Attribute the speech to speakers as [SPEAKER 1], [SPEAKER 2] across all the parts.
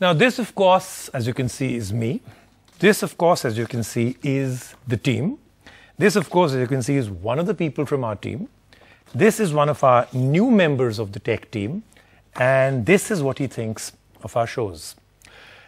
[SPEAKER 1] Now this of course, as you can see, is me. This of course, as you can see, is the team. This of course, as you can see, is one of the people from our team. This is one of our new members of the tech team. And this is what he thinks of our shows.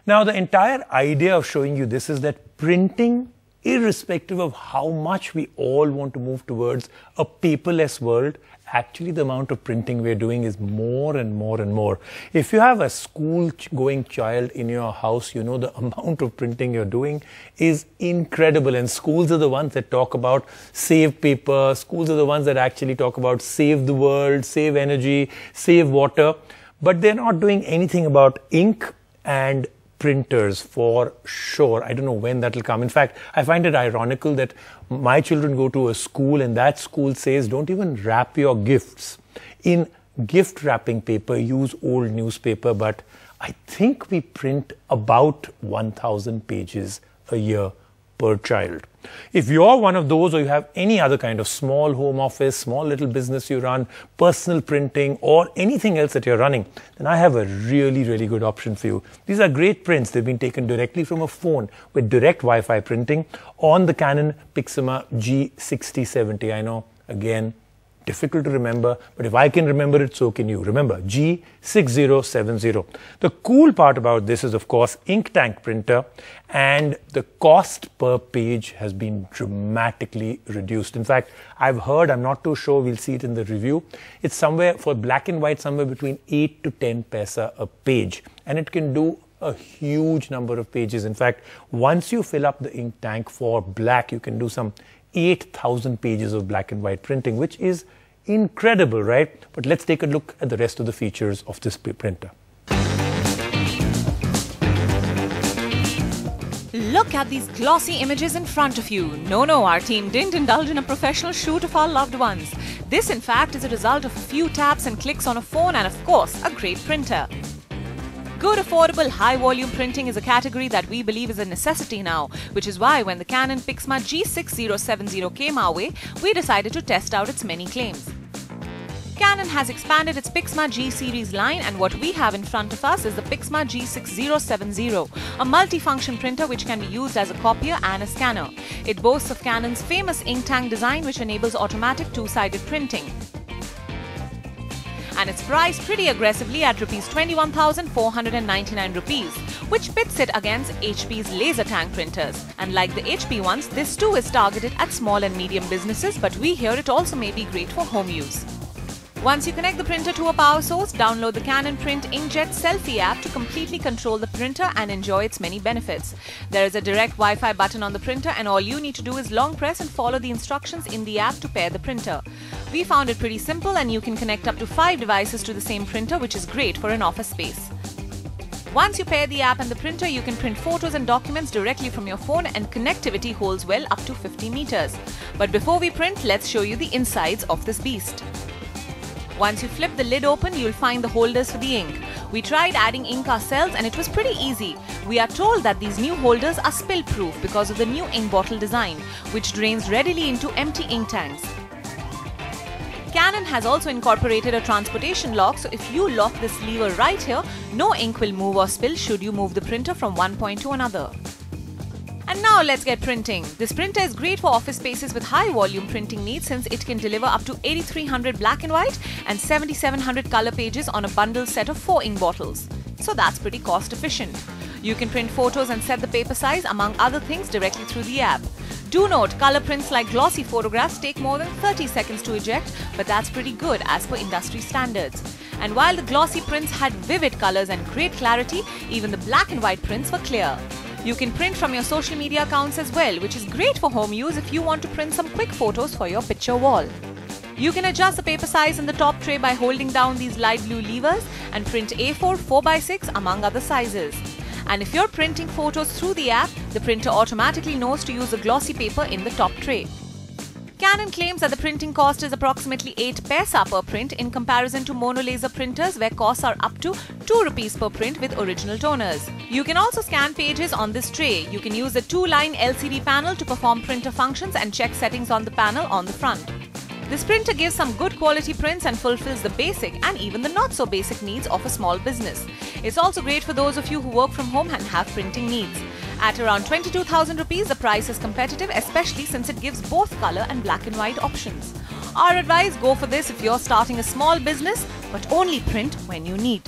[SPEAKER 1] Now, the entire idea of showing you this is that printing, irrespective of how much we all want to move towards a paperless world, actually the amount of printing we're doing is more and more and more. If you have a school going child in your house, you know the amount of printing you're doing is incredible. And schools are the ones that talk about save paper. Schools are the ones that actually talk about save the world, save energy, save water. But they're not doing anything about ink and printers for sure. I don't know when that will come. In fact, I find it ironical that my children go to a school and that school says don't even wrap your gifts in gift wrapping paper, use old newspaper. But I think we print about 1,000 pages a year per child. If you're one of those or you have any other kind of small home office, small little business you run, personal printing, or anything else that you're running, then I have a really, really good option for you. These are great prints. They've been taken directly from a phone with direct Wi Fi printing on the Canon Pixma G6070. I know, again, difficult to remember, but if I can remember it, so can you. Remember, G6070. The cool part about this is, of course, ink tank printer, and the cost per page has been dramatically reduced. In fact, I've heard, I'm not too sure, we'll see it in the review, it's somewhere for black and white, somewhere between 8 to 10 paisa a page, and it can do a huge number of pages. In fact, once you fill up the ink tank for black, you can do some 8,000 pages of black and white printing, which is incredible, right? But let's take a look at the rest of the features of this printer.
[SPEAKER 2] Look at these glossy images in front of you. No, no, our team didn't indulge in a professional shoot of our loved ones. This, in fact, is a result of a few taps and clicks on a phone and, of course, a great printer. Good, affordable, high volume printing is a category that we believe is a necessity now, which is why when the Canon Pixma G6070 came our way, we decided to test out its many claims. Canon has expanded its Pixma G series line and what we have in front of us is the Pixma G6070, a multi-function printer which can be used as a copier and a scanner. It boasts of Canon's famous ink tank design which enables automatic two-sided printing and it's priced pretty aggressively at rupees 21,499 rupees, which pits it against HP's laser tank printers. And like the HP ones, this too is targeted at small and medium businesses, but we hear it also may be great for home use. Once you connect the printer to a power source, download the Canon Print Inkjet SELPHY app to completely control the printer and enjoy its many benefits. There is a direct Wi-Fi button on the printer and all you need to do is long press and follow the instructions in the app to pair the printer. We found it pretty simple and you can connect up to 5 devices to the same printer which is great for an office space. Once you pair the app and the printer, you can print photos and documents directly from your phone and connectivity holds well up to 50 meters. But before we print, let's show you the insides of this beast. Once you flip the lid open, you'll find the holders for the ink. We tried adding ink ourselves and it was pretty easy. We are told that these new holders are spill proof because of the new ink bottle design, which drains readily into empty ink tanks. Canon has also incorporated a transportation lock so if you lock this lever right here, no ink will move or spill should you move the printer from one point to another. And now let's get printing. This printer is great for office spaces with high volume printing needs since it can deliver up to 8300 black and white and 7700 color pages on a bundle set of 4 ink bottles. So that's pretty cost efficient. You can print photos and set the paper size among other things directly through the app. Do note, color prints like glossy photographs take more than 30 seconds to eject, but that's pretty good as per industry standards. And while the glossy prints had vivid colors and great clarity, even the black and white prints were clear. You can print from your social media accounts as well, which is great for home use if you want to print some quick photos for your picture wall. You can adjust the paper size in the top tray by holding down these light blue levers and print A4, 4x6 among other sizes. And if you're printing photos through the app, the printer automatically knows to use the glossy paper in the top tray. Canon claims that the printing cost is approximately 8 paisa per print in comparison to monolaser printers where costs are up to 2 rupees per print with original toners. You can also scan pages on this tray. You can use the two-line LCD panel to perform printer functions and check settings on the panel on the front. This printer gives some good quality prints and fulfills the basic and even the not so basic needs of a small business. It's also great for those of you who work from home and have printing needs. At around 22,000 rupees, the price is competitive, especially since it gives both color and black and white options. Our advice go for this if you're starting a small business, but only print when you need.